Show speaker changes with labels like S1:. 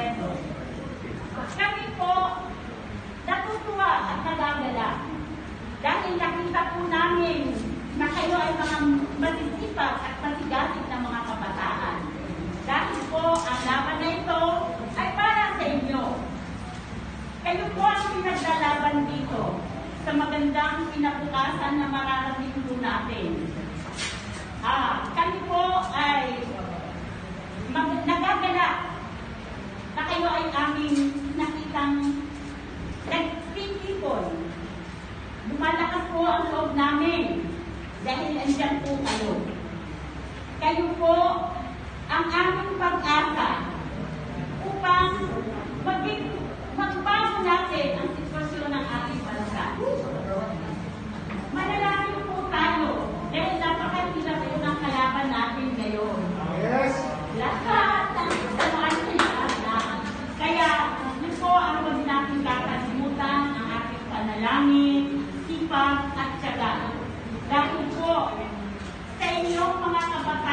S1: Preso. Kami po, natutuwa at nagagala dahil nakita po namin na kayo ay mga matisipag at matigasig na mga kabataan. Dahil po, ang laban na ito ay para sa inyo. Kayo po ang pinaglalaban dito sa magandang pinabukasan na mararating ay aming nakitang nagpipipon. Lumalakas po ang loob namin dahil andyan po kayo. Kayo po ang aming pag-asa tapang at tiyaga. Dahil po sa inyong mga kabataan,